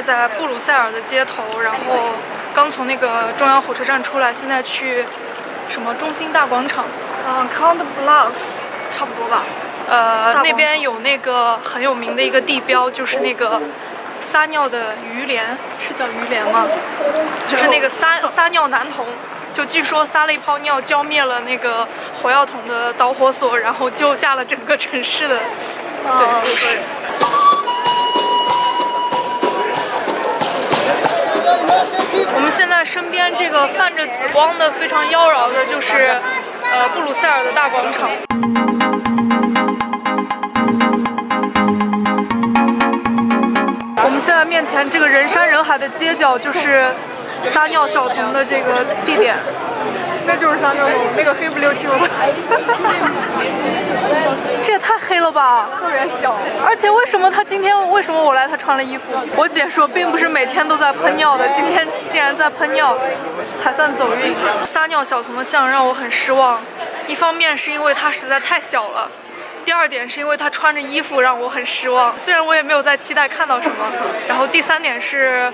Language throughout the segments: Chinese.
在布鲁塞尔的街头，然后刚从那个中央火车站出来，现在去什么中心大广场？嗯，Count Bluffs，差不多吧。呃，那边有那个很有名的一个地标，就是那个撒尿的鱼莲，是叫鱼莲吗？就是那个撒撒尿男童，就据说撒了一泡尿，浇灭了那个火药桶的导火索，然后救下了整个城市的对身边这个泛着紫光的、非常妖娆的，就是呃布鲁塞尔的大广场。我们现在面前这个人山人海的街角，就是撒尿小童的这个地点。那就是撒尿桶，那个黑不溜秋的。这也太黑了吧！特别小。而且为什么他今天为什么我来他穿了衣服？我姐说并不是每天都在喷尿的，今天竟然在喷尿，还算走运。撒尿小童的像让我很失望，一方面是因为他实在太小了。第二点是因为他穿着衣服让我很失望，虽然我也没有在期待看到什么。然后第三点是，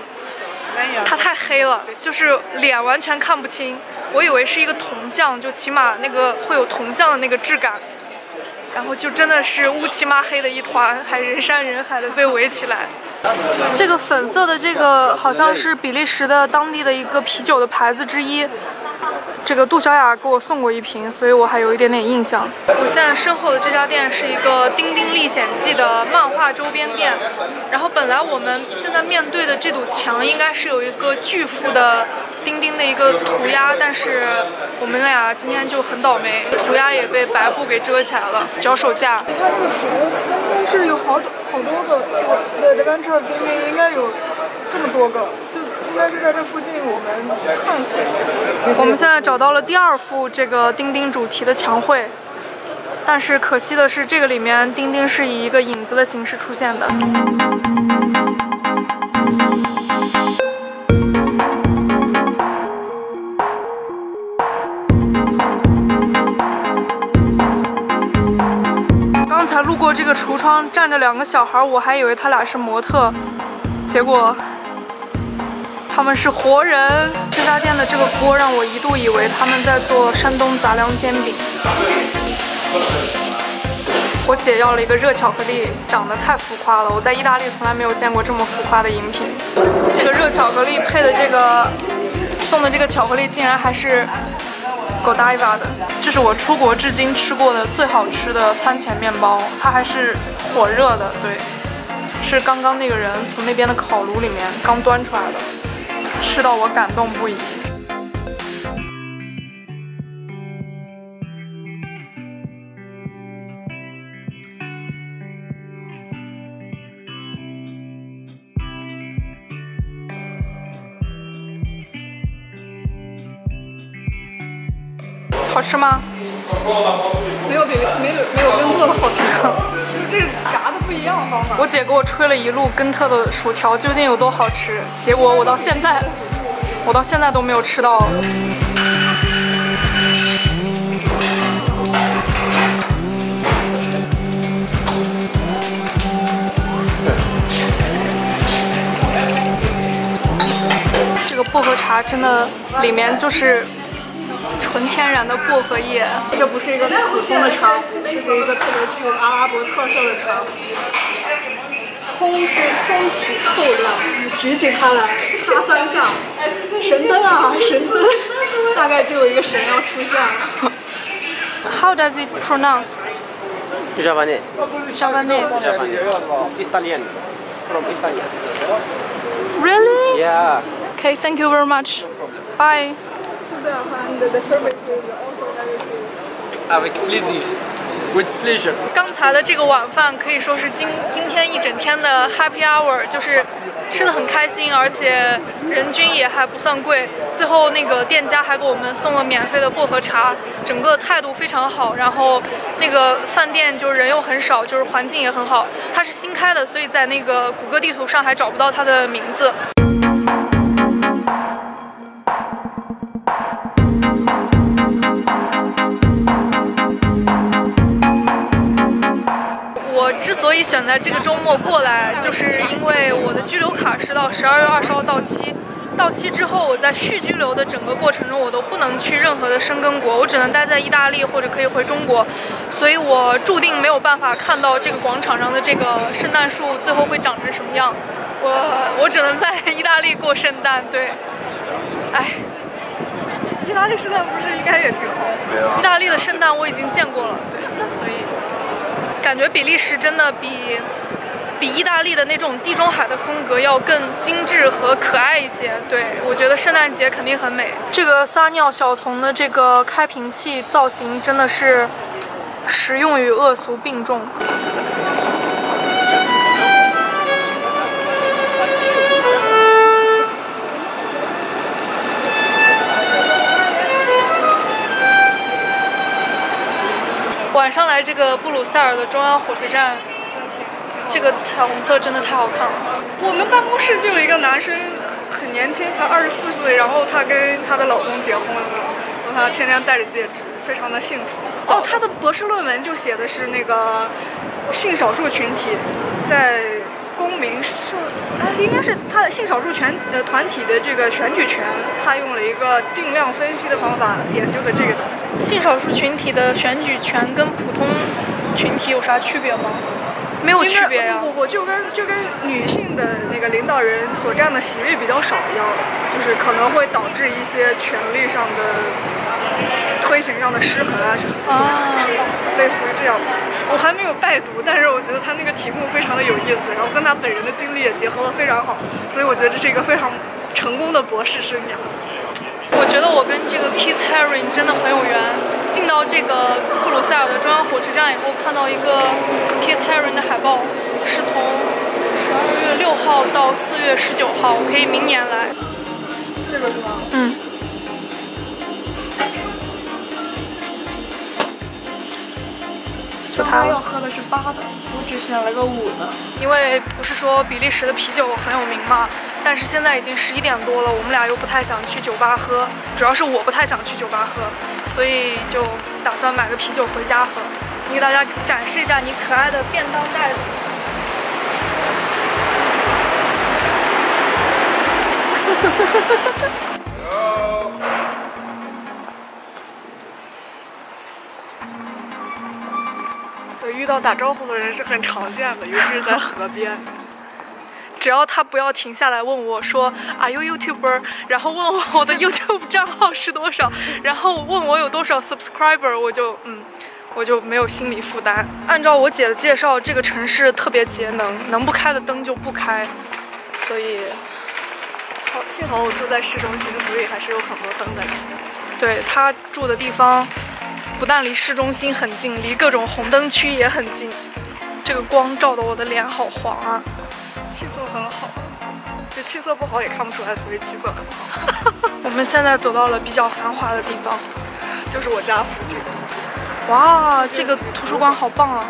他太黑了，就是脸完全看不清。我以为是一个铜像，就起码那个会有铜像的那个质感。然后就真的是乌漆嘛黑的一团，还人山人海的被围起来。这个粉色的这个好像是比利时的当地的一个啤酒的牌子之一。这个杜小雅给我送过一瓶，所以我还有一点点印象。我现在身后的这家店是一个《丁丁历险记》的漫画周边店。然后本来我们现在面对的这堵墙应该是有一个巨幅的丁丁的一个涂鸦，但是我们俩今天就很倒霉，涂鸦也被白布给遮起来了。脚手架，你看这个石头，它应该是有好多好多个，这个 The Adventure of 丁丁应该有这么多个，应该是在这附近我们探索。我们现在找到了第二幅这个钉钉主题的墙绘，但是可惜的是，这个里面钉钉是以一个影子的形式出现的。刚才路过这个橱窗，站着两个小孩，我还以为他俩是模特，结果。他们是活人。这家店的这个锅让我一度以为他们在做山东杂粮煎饼。我姐要了一个热巧克力，长得太浮夸了。我在意大利从来没有见过这么浮夸的饮品。这个热巧克力配的这个送的这个巧克力，竟然还是 Godiva 的。这是我出国至今吃过的最好吃的餐前面包，它还是火热的。对，是刚刚那个人从那边的烤炉里面刚端出来的。吃到我感动不已。好吃吗？没有比没有没有根特的好吃，就这个炸不一样的方法。我姐给我吹了一路根特的薯条究竟有多好吃，结果我到现在，我到现在都没有吃到。这个薄荷茶真的里面就是纯天然的薄荷叶，这不是一个普通的茶壶，这是一个特别具有阿拉伯特色的茶壶。通身通体透亮，举起它来擦三下，神灯啊神灯，大概就有一个神要出现了。How does it pronounce? Giovanni. Javanese. It's Italian. From Italy. Really? Yeah. Okay, thank you very much. Bye. And the service is also very good. Avec plaisir. With pleasure. 刚才的这个晚饭可以说是今今天一整天的 happy hour，就是吃的很开心，而且人均也还不算贵。最后那个店家还给我们送了免费的薄荷茶，整个态度非常好。然后那个饭店就是人又很少，就是环境也很好。它是新开的，所以在那个谷歌地图上还找不到它的名字。选在这个周末过来，就是因为我的居留卡是到十二月二十号到期。到期之后，我在续居留的整个过程中，我都不能去任何的申根国，我只能待在意大利或者可以回中国，所以我注定没有办法看到这个广场上的这个圣诞树最后会长成什么样。我我只能在意大利过圣诞，对，哎。意大利圣诞不是应该也挺好？意大利的圣诞我已经见过了，对，所以感觉比利时真的比比意大利的那种地中海的风格要更精致和可爱一些。对我觉得圣诞节肯定很美。这个撒尿小童的这个开瓶器造型真的是实用与恶俗并重。这个布鲁塞尔的中央火车站，这个彩虹色真的太好看了。我们办公室就有一个男生，很年轻，才二十四岁，然后他跟他的老公结婚了，然后他天天戴着戒指，非常的幸福。哦，他的博士论文就写的是那个性少数群体在公民社，哎，应该是他的性少数权呃团体的这个选举权，他用了一个定量分析的方法研究的这个东西。性少数群体的选举权跟普通群体有啥区别吗？没有区别呀。不不不，就跟就跟女性的那个领导人所占的席位比较少一样，就是可能会导致一些权力上的推行上的失衡啊什么的。啊，类似于这样。我还没有拜读，但是我觉得他那个题目非常的有意思，然后跟他本人的经历也结合的非常好，所以我觉得这是一个非常成功的博士生涯。我觉得我跟这个 Keith Haring 真的很有缘。进到这个布鲁塞尔的中央火车站以后，看到一个 Keith Haring 的海报，是从十二月六号到四月十九号，我可以明年来。这个是吗？嗯。就他要喝的是八的，我只选了个五的。因为不是说比利时的啤酒很有名嘛，但是现在已经十一点多了，我们俩又不太想去酒吧喝，主要是我不太想去酒吧喝，所以就打算买个啤酒回家喝。你给大家展示一下你可爱的便当袋子。遇到打招呼的人是很常见的，尤其是在河边。只要他不要停下来问我说 “Are you YouTuber？” 然后问我我的 YouTube 账号是多少，然后问我有多少 subscriber，我就嗯，我就没有心理负担。按照我姐的介绍，这个城市特别节能，能不开的灯就不开，所以好幸好我住在市中心，所以还是有很多灯在开。对他住的地方。不但离市中心很近，离各种红灯区也很近。这个光照的我的脸好黄啊！气色很好，这气色不好也看不出来，所以气色很好。我们现在走到了比较繁华的地方，就是我家附近。哇，这个图书馆好棒啊！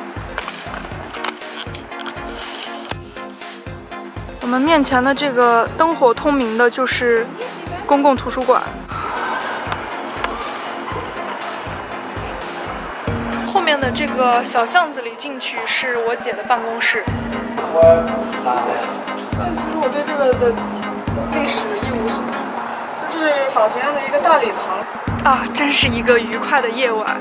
我们面前的这个灯火通明的，就是公共图书馆。面的这个小巷子里进去是我姐的办公室。但其实我对这个的历史一无所知，这是法学院的一个大礼堂。啊，真是一个愉快的夜晚。